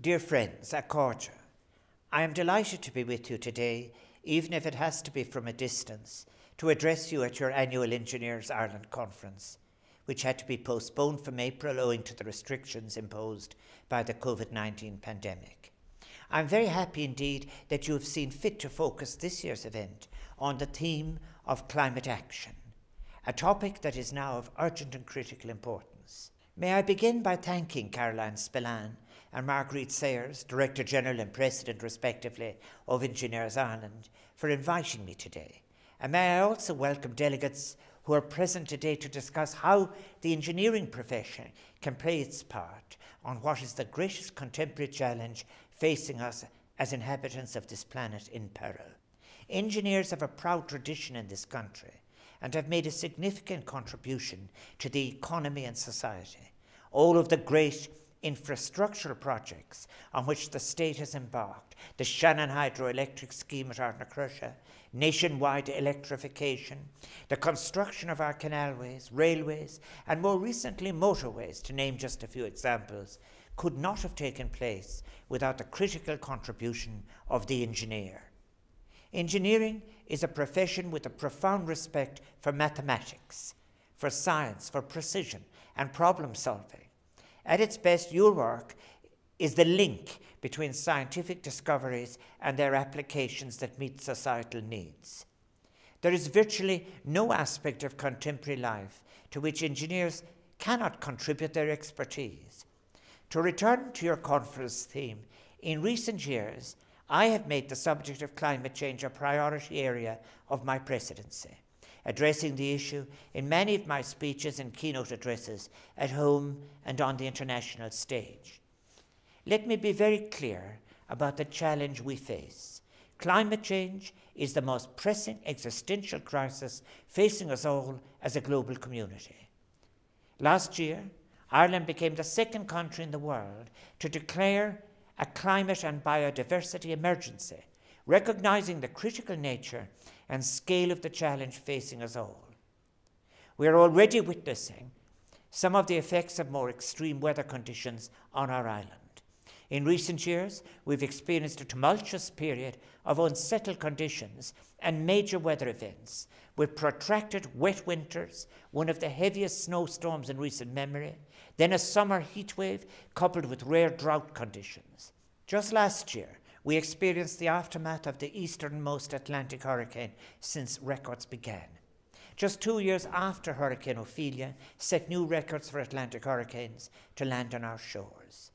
Dear friends, a chairde, I am delighted to be with you today, even if it has to be from a distance, to address you at your annual Engineers Ireland conference, which had to be postponed from April owing to the restrictions imposed by the COVID 19 pandemic. I'm very happy indeed that you have seen fit to focus this year's event on the theme of climate action, a topic that is now of urgent and critical importance. May I begin by thanking Caroline Spillane and Marguerite Sayers, Director General and President, respectively, of Engineers Ireland, for inviting me today. And may I also welcome delegates who are present today to discuss how the engineering profession can play its part on what is the greatest contemporary challenge facing us as inhabitants of this planet in peril. Engineers have a proud tradition in this country and have made a significant contribution to the economy and society. All of the great infrastructural projects on which the state has embarked, the Shannon hydroelectric scheme at Ardnacrusha, nationwide electrification, the construction of our canalways, railways, and more recently motorways, to name just a few examples, could not have taken place without the critical contribution of the engineer. Engineering is a profession with a profound respect for mathematics, for science, for precision, and problem solving. At its best, your work is the link between scientific discoveries and their applications that meet societal needs. There is virtually no aspect of contemporary life to which engineers cannot contribute their expertise. To return to your conference theme, in recent years, I have made the subject of climate change a priority area of my presidency addressing the issue in many of my speeches and keynote addresses at home and on the international stage. Let me be very clear about the challenge we face. Climate change is the most pressing existential crisis facing us all as a global community. Last year, Ireland became the second country in the world to declare a climate and biodiversity emergency, recognizing the critical nature and scale of the challenge facing us all. We are already witnessing some of the effects of more extreme weather conditions on our island. In recent years, we've experienced a tumultuous period of unsettled conditions and major weather events, with protracted wet winters, one of the heaviest snowstorms in recent memory, then a summer heatwave coupled with rare drought conditions. Just last year, we experienced the aftermath of the easternmost Atlantic hurricane since records began. Just two years after Hurricane Ophelia set new records for Atlantic hurricanes to land on our shores.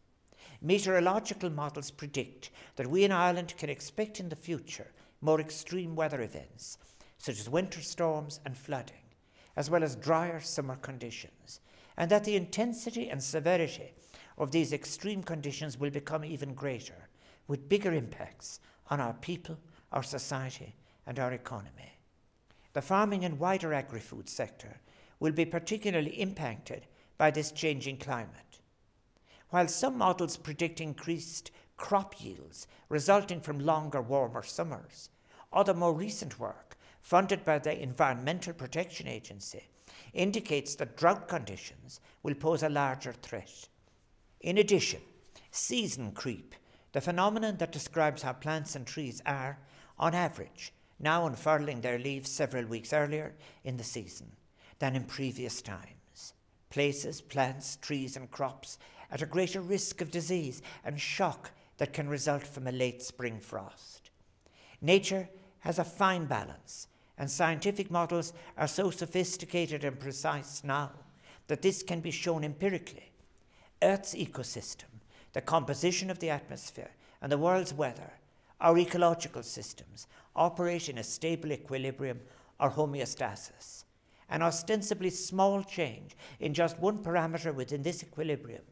Meteorological models predict that we in Ireland can expect in the future more extreme weather events, such as winter storms and flooding, as well as drier summer conditions, and that the intensity and severity of these extreme conditions will become even greater with bigger impacts on our people, our society, and our economy. The farming and wider agri food sector will be particularly impacted by this changing climate. While some models predict increased crop yields resulting from longer, warmer summers, other more recent work, funded by the Environmental Protection Agency, indicates that drought conditions will pose a larger threat. In addition, season creep the phenomenon that describes how plants and trees are, on average, now unfurling their leaves several weeks earlier in the season than in previous times. Places, plants, trees, and crops at a greater risk of disease and shock that can result from a late spring frost. Nature has a fine balance, and scientific models are so sophisticated and precise now that this can be shown empirically. Earth's ecosystem the composition of the atmosphere, and the world's weather, our ecological systems operate in a stable equilibrium or homeostasis. An ostensibly small change in just one parameter within this equilibrium,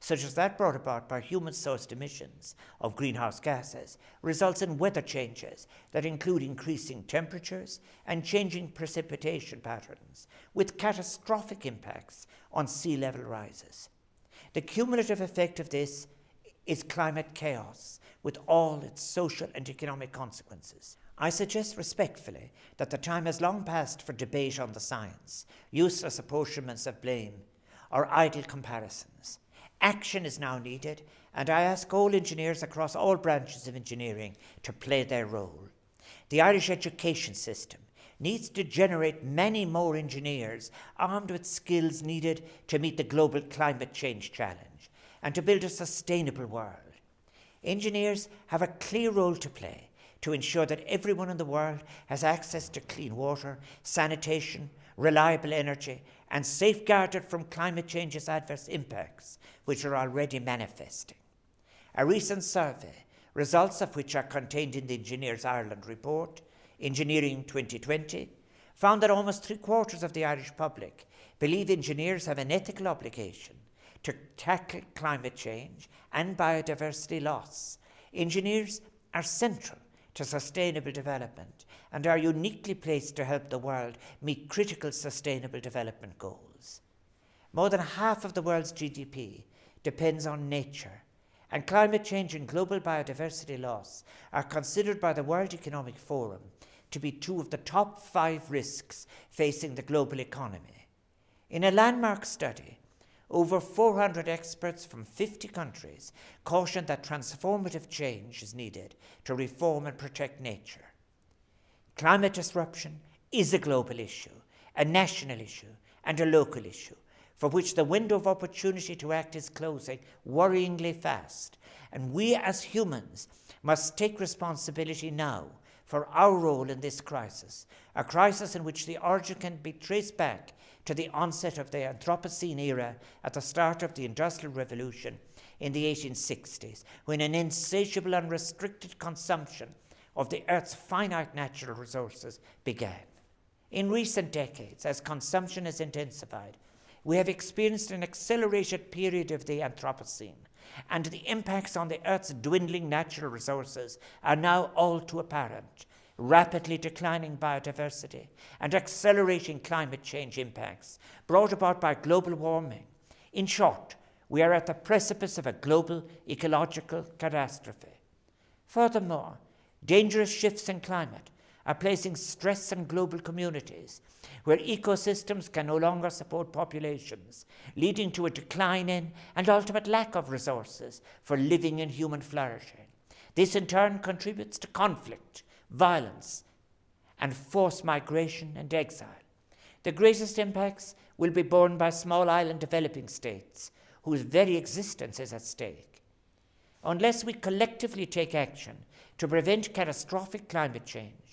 such as that brought about by human sourced emissions of greenhouse gases, results in weather changes that include increasing temperatures and changing precipitation patterns, with catastrophic impacts on sea level rises. The cumulative effect of this is climate chaos with all its social and economic consequences. I suggest respectfully that the time has long passed for debate on the science, useless apportionments of blame, or idle comparisons. Action is now needed, and I ask all engineers across all branches of engineering to play their role. The Irish education system needs to generate many more engineers armed with skills needed to meet the global climate change challenge and to build a sustainable world. Engineers have a clear role to play to ensure that everyone in the world has access to clean water, sanitation, reliable energy, and safeguarded from climate change's adverse impacts, which are already manifesting. A recent survey, results of which are contained in the Engineers Ireland report, Engineering 2020, found that almost three quarters of the Irish public believe engineers have an ethical obligation to tackle climate change and biodiversity loss. Engineers are central to sustainable development and are uniquely placed to help the world meet critical sustainable development goals. More than half of the world's GDP depends on nature, and climate change and global biodiversity loss are considered by the World Economic Forum to be two of the top five risks facing the global economy. In a landmark study, over 400 experts from 50 countries cautioned that transformative change is needed to reform and protect nature. Climate disruption is a global issue, a national issue, and a local issue, for which the window of opportunity to act is closing worryingly fast. And we as humans must take responsibility now for our role in this crisis, a crisis in which the origin can be traced back to the onset of the Anthropocene era at the start of the Industrial Revolution in the 1860s, when an insatiable and restricted consumption of the Earth's finite natural resources began. In recent decades, as consumption has intensified, we have experienced an accelerated period of the Anthropocene, and the impacts on the Earth's dwindling natural resources are now all too apparent. Rapidly declining biodiversity and accelerating climate change impacts brought about by global warming. In short, we are at the precipice of a global ecological catastrophe. Furthermore, dangerous shifts in climate are placing stress on global communities where ecosystems can no longer support populations, leading to a decline in and ultimate lack of resources for living and human flourishing. This in turn contributes to conflict, violence, and forced migration and exile. The greatest impacts will be borne by small island developing states whose very existence is at stake. Unless we collectively take action to prevent catastrophic climate change,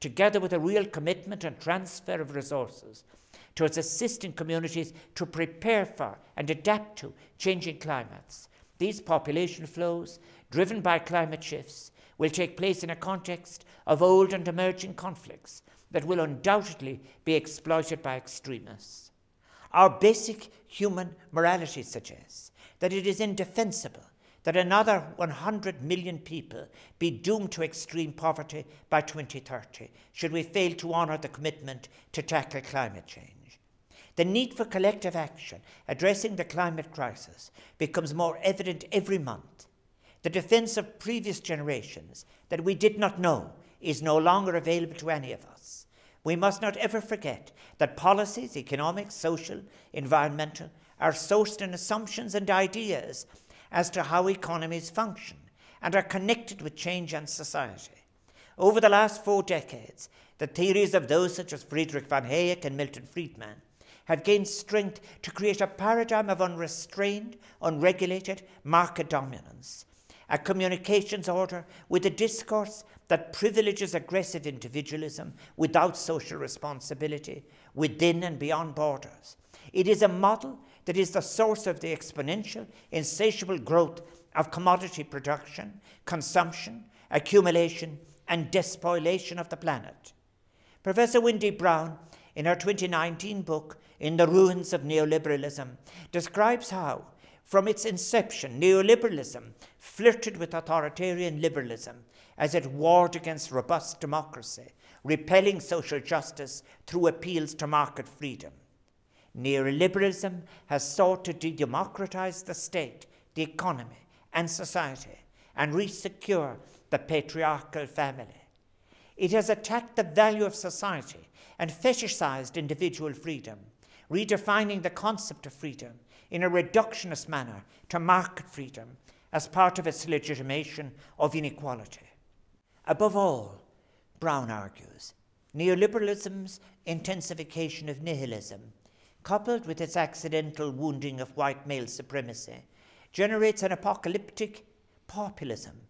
together with a real commitment and transfer of resources towards assisting communities to prepare for and adapt to changing climates. These population flows, driven by climate shifts, will take place in a context of old and emerging conflicts that will undoubtedly be exploited by extremists. Our basic human morality suggests that it is indefensible that another 100 million people be doomed to extreme poverty by 2030 should we fail to honour the commitment to tackle climate change. The need for collective action addressing the climate crisis becomes more evident every month. The defence of previous generations that we did not know is no longer available to any of us. We must not ever forget that policies, economic, social, environmental, are sourced in assumptions and ideas as to how economies function and are connected with change and society. Over the last four decades, the theories of those such as Friedrich von Hayek and Milton Friedman have gained strength to create a paradigm of unrestrained, unregulated market dominance, a communications order with a discourse that privileges aggressive individualism without social responsibility within and beyond borders. It is a model that is the source of the exponential, insatiable growth of commodity production, consumption, accumulation, and despoilation of the planet. Professor Wendy Brown, in her 2019 book, In the Ruins of Neoliberalism, describes how, from its inception, neoliberalism flirted with authoritarian liberalism as it warred against robust democracy, repelling social justice through appeals to market freedom. Neoliberalism has sought to de democratize the state, the economy, and society, and resecure the patriarchal family. It has attacked the value of society and fetishized individual freedom, redefining the concept of freedom in a reductionist manner to market freedom as part of its legitimation of inequality. Above all, Brown argues, neoliberalism's intensification of nihilism, coupled with its accidental wounding of white male supremacy, generates an apocalyptic populism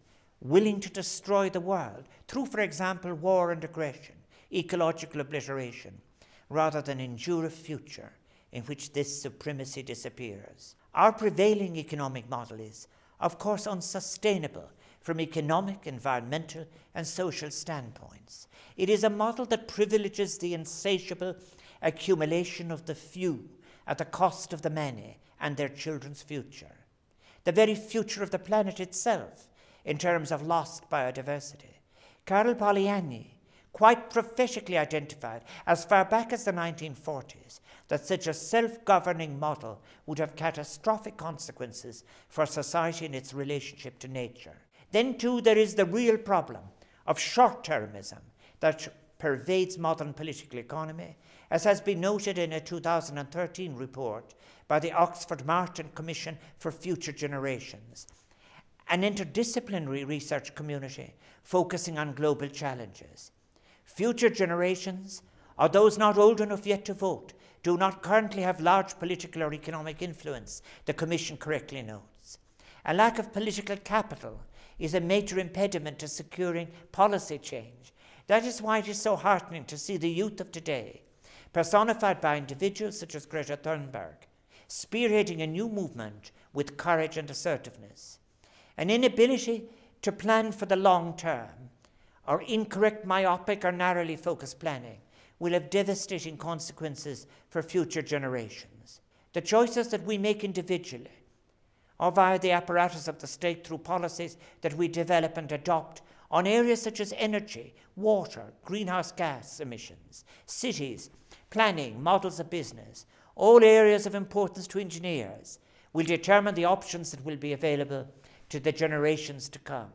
willing to destroy the world through, for example, war and aggression, ecological obliteration, rather than endure a future in which this supremacy disappears. Our prevailing economic model is, of course, unsustainable from economic, environmental, and social standpoints. It is a model that privileges the insatiable accumulation of the few at the cost of the many and their children's future. The very future of the planet itself, in terms of lost biodiversity. Karl Polanyi quite prophetically identified as far back as the 1940s that such a self governing model would have catastrophic consequences for society in its relationship to nature. Then, too, there is the real problem of short termism that pervades modern political economy, as has been noted in a 2013 report by the Oxford Martin Commission for Future Generations, an interdisciplinary research community focusing on global challenges. Future generations, or those not old enough yet to vote, do not currently have large political or economic influence, the Commission correctly notes. A lack of political capital is a major impediment to securing policy change. That is why it is so heartening to see the youth of today, personified by individuals such as Greta Thunberg, spearheading a new movement with courage and assertiveness. An inability to plan for the long term, or incorrect myopic or narrowly focused planning, will have devastating consequences for future generations. The choices that we make individually or via the apparatus of the state through policies that we develop and adopt on areas such as energy, water, greenhouse gas emissions, cities, planning, models of business, all areas of importance to engineers, will determine the options that will be available to the generations to come.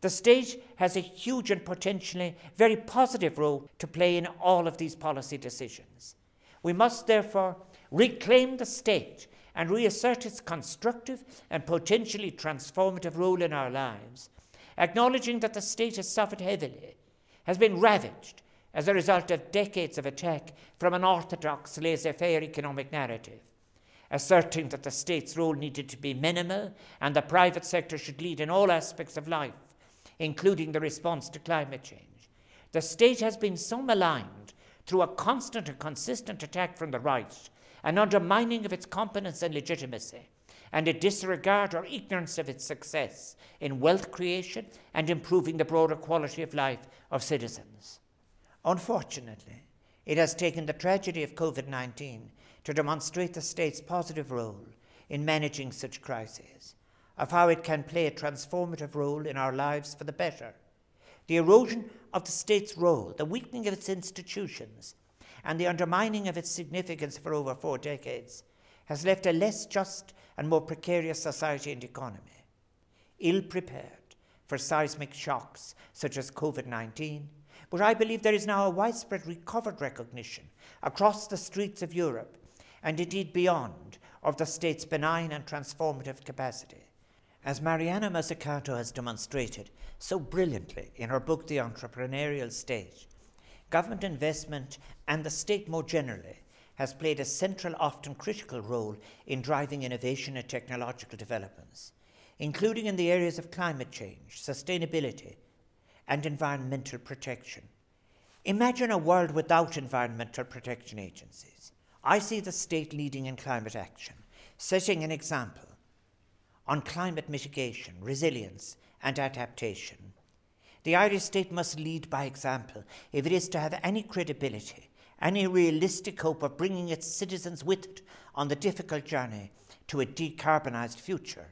The state has a huge and potentially very positive role to play in all of these policy decisions. We must therefore reclaim the state and reassert its constructive and potentially transformative role in our lives, acknowledging that the state has suffered heavily, has been ravaged as a result of decades of attack from an orthodox laissez faire economic narrative, asserting that the state's role needed to be minimal and the private sector should lead in all aspects of life, including the response to climate change. The state has been so maligned through a constant and consistent attack from the right an undermining of its competence and legitimacy, and a disregard or ignorance of its success in wealth creation and improving the broader quality of life of citizens. Unfortunately, it has taken the tragedy of COVID 19 to demonstrate the state's positive role in managing such crises, of how it can play a transformative role in our lives for the better. The erosion of the state's role, the weakening of its institutions, and the undermining of its significance for over four decades has left a less just and more precarious society and economy, ill prepared for seismic shocks such as COVID 19. But I believe there is now a widespread recovered recognition across the streets of Europe and indeed beyond of the state's benign and transformative capacity. As Mariana Mazzucato has demonstrated so brilliantly in her book, The Entrepreneurial State, government investment and the state more generally has played a central, often critical role in driving innovation and technological developments, including in the areas of climate change, sustainability, and environmental protection. Imagine a world without environmental protection agencies. I see the state leading in climate action, setting an example on climate mitigation, resilience, and adaptation, the Irish state must lead by example if it is to have any credibility, any realistic hope of bringing its citizens with it on the difficult journey to a decarbonised future.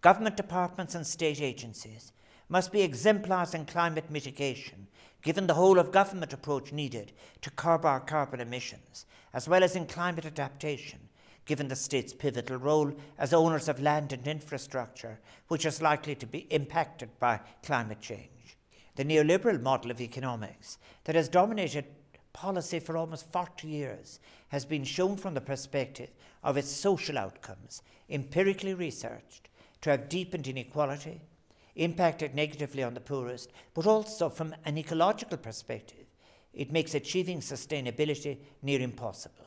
Government departments and state agencies must be exemplars in climate mitigation, given the whole of government approach needed to curb our carbon emissions, as well as in climate adaptation, given the state's pivotal role as owners of land and infrastructure, which is likely to be impacted by climate change. The neoliberal model of economics that has dominated policy for almost 40 years has been shown from the perspective of its social outcomes, empirically researched, to have deepened inequality, impacted negatively on the poorest, but also from an ecological perspective, it makes achieving sustainability near impossible.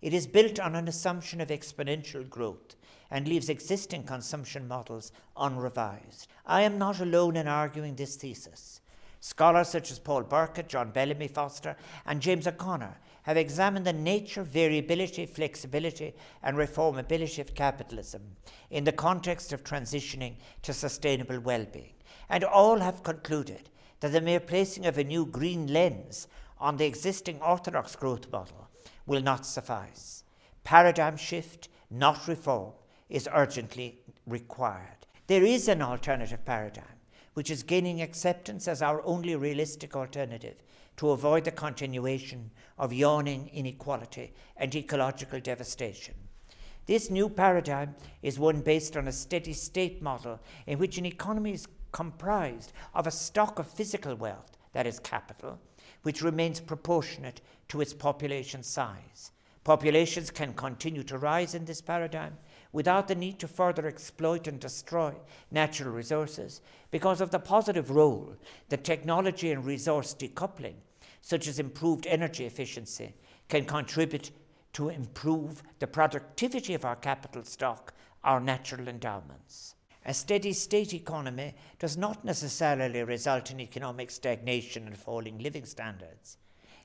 It is built on an assumption of exponential growth and leaves existing consumption models unrevised. I am not alone in arguing this thesis. Scholars such as Paul Burkett, John Bellamy Foster, and James O'Connor have examined the nature, variability, flexibility, and reformability of capitalism in the context of transitioning to sustainable well being, and all have concluded that the mere placing of a new green lens on the existing orthodox growth model will not suffice. Paradigm shift, not reform, is urgently required. There is an alternative paradigm which is gaining acceptance as our only realistic alternative to avoid the continuation of yawning inequality and ecological devastation. This new paradigm is one based on a steady state model in which an economy is comprised of a stock of physical wealth, that is capital, which remains proportionate to its population size. Populations can continue to rise in this paradigm without the need to further exploit and destroy natural resources because of the positive role that technology and resource decoupling, such as improved energy efficiency, can contribute to improve the productivity of our capital stock, our natural endowments. A steady state economy does not necessarily result in economic stagnation and falling living standards.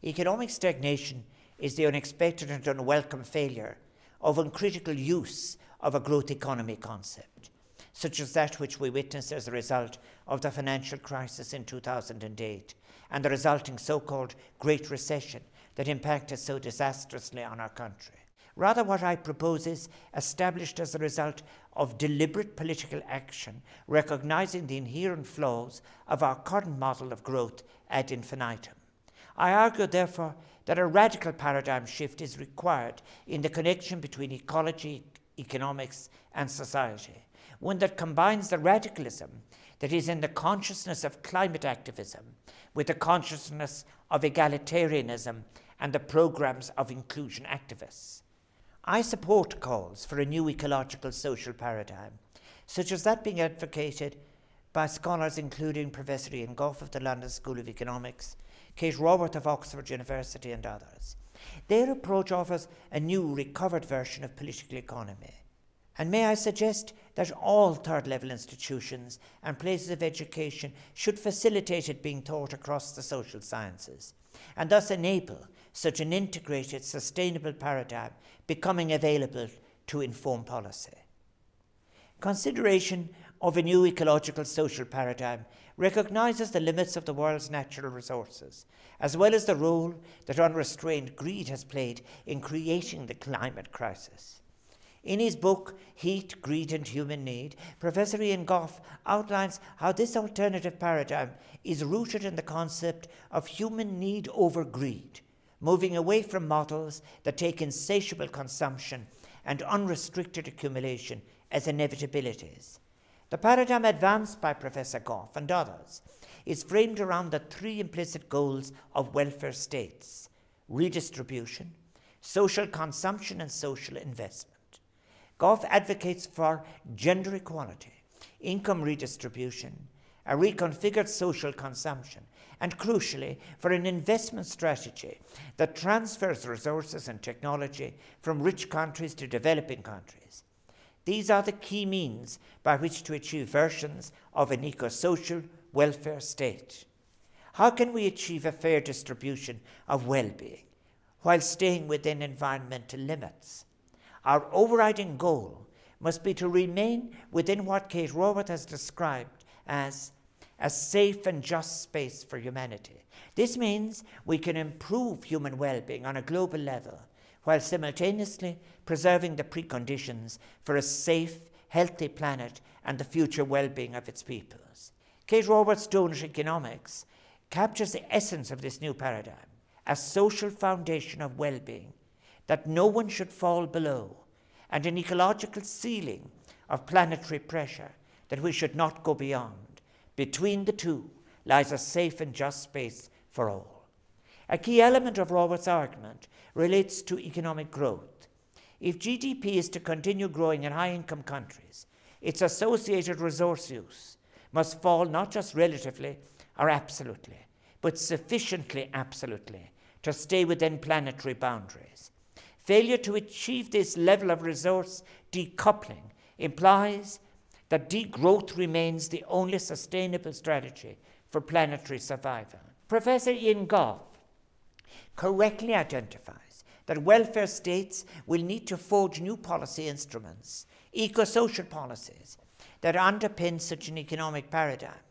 Economic stagnation is the unexpected and unwelcome failure of uncritical use of a growth economy concept, such as that which we witnessed as a result of the financial crisis in 2008 and the resulting so called Great Recession that impacted so disastrously on our country. Rather, what I propose is established as a result of deliberate political action, recognizing the inherent flaws of our current model of growth ad infinitum. I argue, therefore, that a radical paradigm shift is required in the connection between ecology, economics, and society, one that combines the radicalism that is in the consciousness of climate activism with the consciousness of egalitarianism and the programs of inclusion activists. I support calls for a new ecological social paradigm, such as that being advocated by scholars including Professor Ian Gough of the London School of Economics, Kate Raworth of Oxford University, and others. Their approach offers a new, recovered version of political economy. And may I suggest that all third level institutions and places of education should facilitate it being taught across the social sciences, and thus enable such an integrated, sustainable paradigm becoming available to inform policy. Consideration of a new ecological social paradigm recognizes the limits of the world's natural resources, as well as the role that unrestrained greed has played in creating the climate crisis. In his book, Heat, Greed and Human Need, Professor Ian Gough outlines how this alternative paradigm is rooted in the concept of human need over greed, moving away from models that take insatiable consumption and unrestricted accumulation as inevitabilities. The paradigm advanced by Professor Gough and others is framed around the three implicit goals of welfare states redistribution, social consumption, and social investment. Gough advocates for gender equality, income redistribution, a reconfigured social consumption, and crucially, for an investment strategy that transfers resources and technology from rich countries to developing countries these are the key means by which to achieve versions of an eco social welfare state. How can we achieve a fair distribution of well being while staying within environmental limits? Our overriding goal must be to remain within what Kate Raworth has described as a safe and just space for humanity. This means we can improve human well being on a global level while simultaneously preserving the preconditions for a safe, healthy planet and the future well being of its peoples. Kate Raworth's donut economics captures the essence of this new paradigm a social foundation of well being that no one should fall below, and an ecological ceiling of planetary pressure that we should not go beyond. Between the two lies a safe and just space for all. A key element of Raworth's argument relates to economic growth. If GDP is to continue growing in high income countries, its associated resource use must fall not just relatively or absolutely, but sufficiently absolutely to stay within planetary boundaries. Failure to achieve this level of resource decoupling implies that degrowth remains the only sustainable strategy for planetary survival. Professor Ian Gough correctly identifies that welfare states will need to forge new policy instruments, eco social policies, that underpin such an economic paradigm.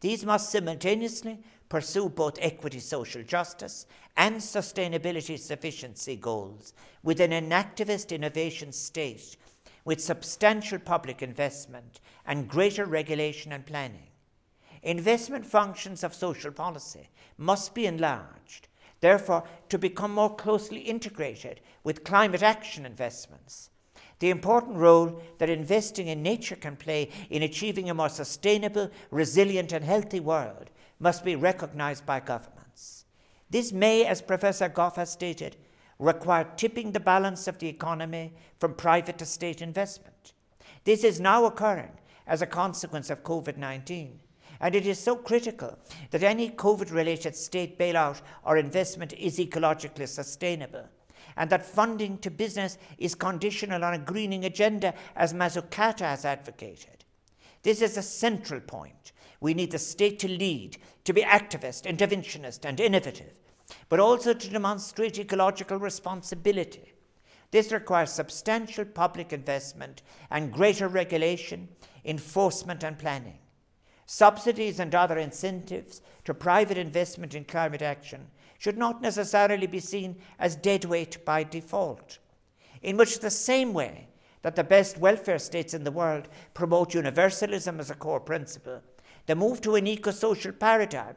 These must simultaneously pursue both equity, social justice, and sustainability sufficiency goals within an activist innovation state with substantial public investment and greater regulation and planning. Investment functions of social policy must be enlarged, therefore, to become more closely integrated with climate action investments. The important role that investing in nature can play in achieving a more sustainable, resilient, and healthy world must be recognized by governments. This may, as Professor Gough has stated, require tipping the balance of the economy from private to state investment. This is now occurring as a consequence of COVID 19. And it is so critical that any COVID related state bailout or investment is ecologically sustainable, and that funding to business is conditional on a greening agenda, as Mazzucato has advocated. This is a central point. We need the state to lead, to be activist, interventionist, and innovative, but also to demonstrate ecological responsibility. This requires substantial public investment and greater regulation, enforcement, and planning. Subsidies and other incentives to private investment in climate action should not necessarily be seen as deadweight by default. In much the same way that the best welfare states in the world promote universalism as a core principle, the move to an eco social paradigm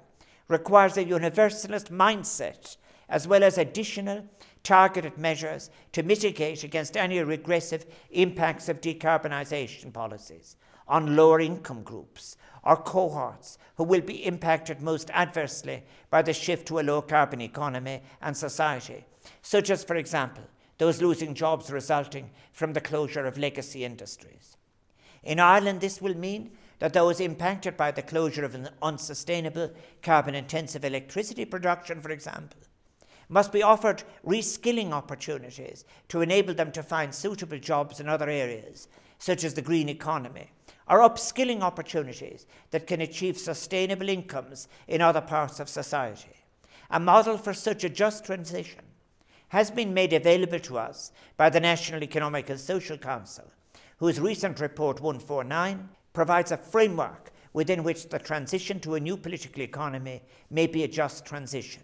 requires a universalist mindset as well as additional targeted measures to mitigate against any regressive impacts of decarbonisation policies on lower income groups or cohorts who will be impacted most adversely by the shift to a low carbon economy and society, such as, for example, those losing jobs resulting from the closure of legacy industries. In Ireland, this will mean that those impacted by the closure of an unsustainable carbon intensive electricity production, for example, must be offered reskilling opportunities to enable them to find suitable jobs in other areas, such as the green economy, or upskilling opportunities that can achieve sustainable incomes in other parts of society. A model for such a just transition has been made available to us by the National Economic and Social Council, whose recent report 149 provides a framework within which the transition to a new political economy may be a just transition.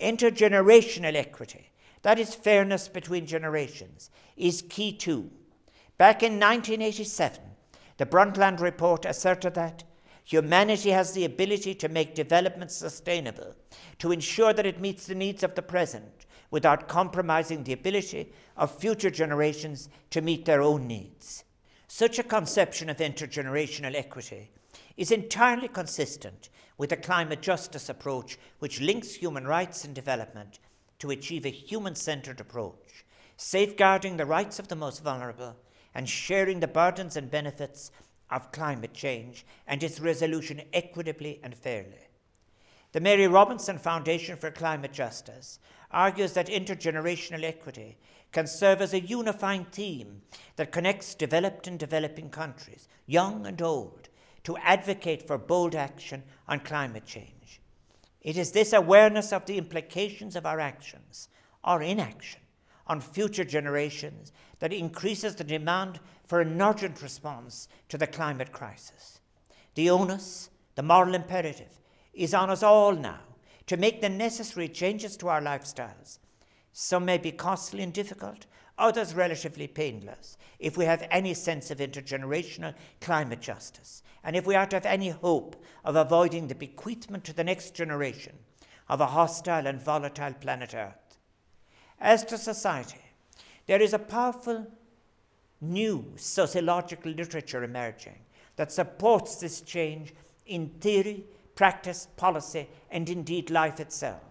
Intergenerational equity, that is fairness between generations, is key too. Back in 1987, the Brundtland Report asserted that humanity has the ability to make development sustainable, to ensure that it meets the needs of the present without compromising the ability of future generations to meet their own needs. Such a conception of intergenerational equity is entirely consistent with a climate justice approach which links human rights and development to achieve a human centered approach, safeguarding the rights of the most vulnerable and sharing the burdens and benefits of climate change and its resolution equitably and fairly. The Mary Robinson Foundation for Climate Justice argues that intergenerational equity can serve as a unifying theme that connects developed and developing countries, young and old, to advocate for bold action on climate change. It is this awareness of the implications of our actions or inaction on future generations that increases the demand for an urgent response to the climate crisis. The onus, the moral imperative, is on us all now to make the necessary changes to our lifestyles. Some may be costly and difficult, others relatively painless, if we have any sense of intergenerational climate justice, and if we are to have any hope of avoiding the bequeathment to the next generation of a hostile and volatile planet Earth. As to society, there is a powerful new sociological literature emerging that supports this change in theory, practice, policy, and indeed life itself.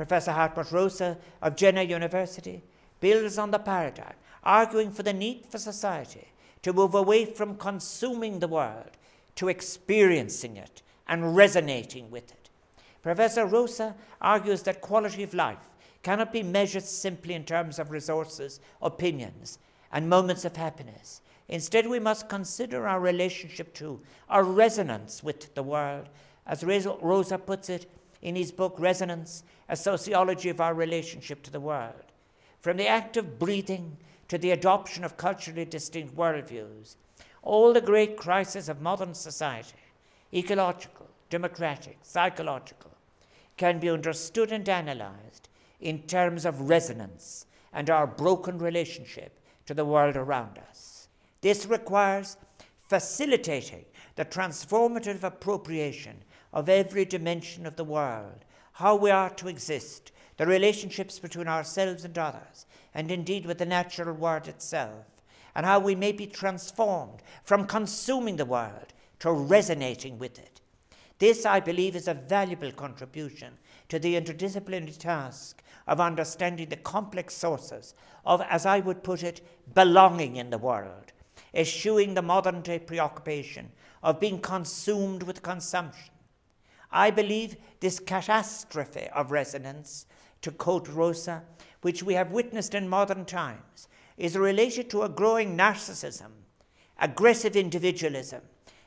Professor Hartmut Rosa of Jena University builds on the paradigm, arguing for the need for society to move away from consuming the world to experiencing it and resonating with it. Professor Rosa argues that quality of life cannot be measured simply in terms of resources, opinions, and moments of happiness. Instead, we must consider our relationship to, our resonance with the world. As Rosa puts it in his book Resonance, a sociology of our relationship to the world. From the act of breathing to the adoption of culturally distinct worldviews, all the great crises of modern society, ecological, democratic, psychological, can be understood and analyzed in terms of resonance and our broken relationship to the world around us. This requires facilitating the transformative appropriation of every dimension of the world, how we are to exist, the relationships between ourselves and others, and indeed with the natural world itself, and how we may be transformed from consuming the world to resonating with it. This, I believe, is a valuable contribution to the interdisciplinary task of understanding the complex sources of, as I would put it, belonging in the world, eschewing the modern day preoccupation of being consumed with consumption. I believe this catastrophe of resonance, to quote Rosa, which we have witnessed in modern times, is related to a growing narcissism, aggressive individualism,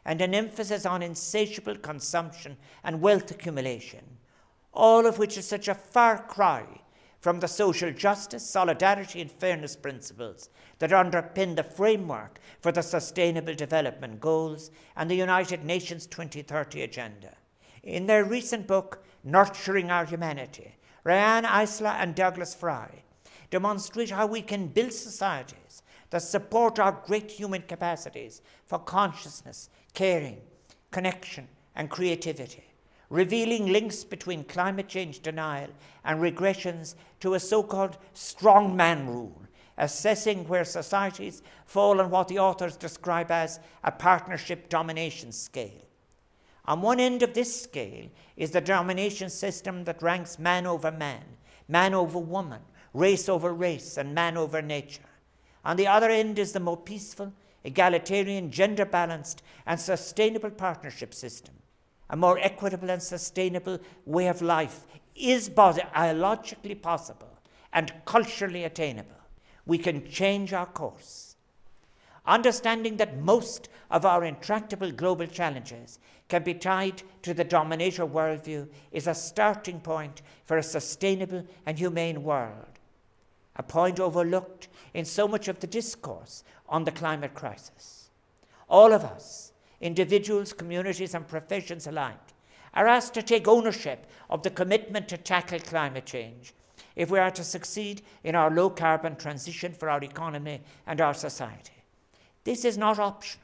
and an emphasis on insatiable consumption and wealth accumulation, all of which is such a far cry from the social justice, solidarity, and fairness principles that underpin the framework for the Sustainable Development Goals and the United Nations 2030 Agenda. In their recent book, Nurturing Our Humanity, Riane Eisler and Douglas Fry demonstrate how we can build societies that support our great human capacities for consciousness, caring, connection, and creativity revealing links between climate change denial and regressions to a so called strongman rule, assessing where societies fall on what the authors describe as a partnership domination scale. On one end of this scale is the domination system that ranks man over man, man over woman, race over race, and man over nature. On the other end is the more peaceful, egalitarian, gender balanced, and sustainable partnership system a more equitable and sustainable way of life is biologically possible and culturally attainable. We can change our course. Understanding that most of our intractable global challenges can be tied to the dominator worldview is a starting point for a sustainable and humane world, a point overlooked in so much of the discourse on the climate crisis. All of us, individuals, communities, and professions alike, are asked to take ownership of the commitment to tackle climate change if we are to succeed in our low carbon transition for our economy and our society. This is not optional.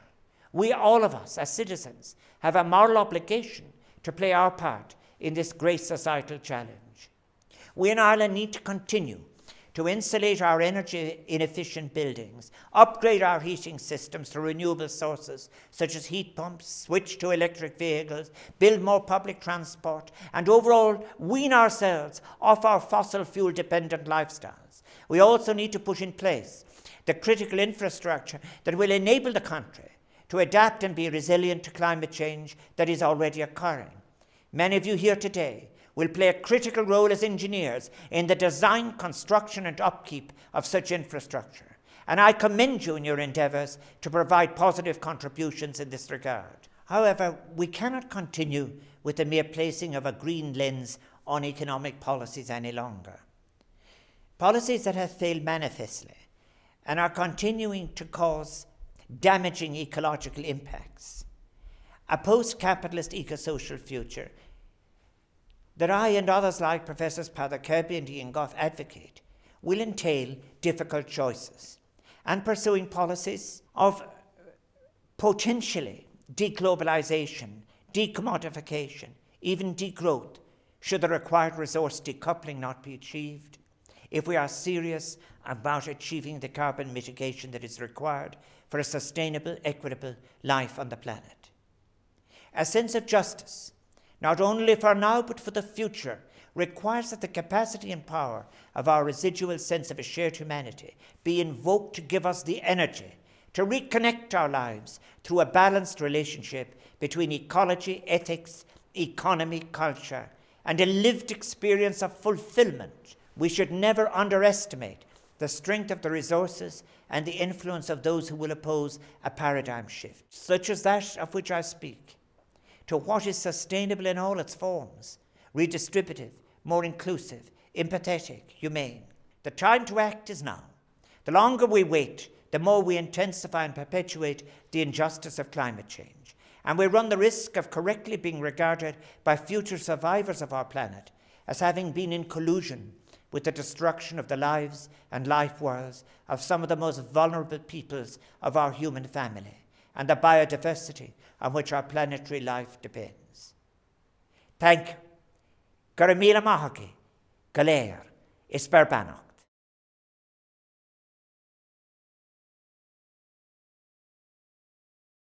We, all of us, as citizens, have a moral obligation to play our part in this great societal challenge. We in Ireland need to continue to insulate our energy inefficient buildings, upgrade our heating systems to renewable sources such as heat pumps, switch to electric vehicles, build more public transport, and overall wean ourselves off our fossil fuel dependent lifestyles. We also need to put in place the critical infrastructure that will enable the country to adapt and be resilient to climate change that is already occurring. Many of you here today will play a critical role as engineers in the design, construction, and upkeep of such infrastructure. And I commend you in your endeavours to provide positive contributions in this regard. However, we cannot continue with the mere placing of a green lens on economic policies any longer. Policies that have failed manifestly and are continuing to cause damaging ecological impacts. A post capitalist eco social future that I and others like Professors Peadar Kirby and Ian Gough advocate will entail difficult choices and pursuing policies of uh, potentially deglobalization, decommodification, even degrowth, should the required resource decoupling not be achieved, if we are serious about achieving the carbon mitigation that is required for a sustainable, equitable life on the planet. A sense of justice not only for now but for the future, requires that the capacity and power of our residual sense of a shared humanity be invoked to give us the energy to reconnect our lives through a balanced relationship between ecology, ethics, economy, culture, and a lived experience of fulfillment. We should never underestimate the strength of the resources and the influence of those who will oppose a paradigm shift, such as that of which I speak, to what is sustainable in all its forms, redistributive, more inclusive, empathetic, humane. The time to act is now. The longer we wait, the more we intensify and perpetuate the injustice of climate change. And we run the risk of correctly being regarded by future survivors of our planet as having been in collusion with the destruction of the lives and life worlds of some of the most vulnerable peoples of our human family and the biodiversity on which our planetary life depends. Thank you. Garamila Mahaki, Galer, Isperbano.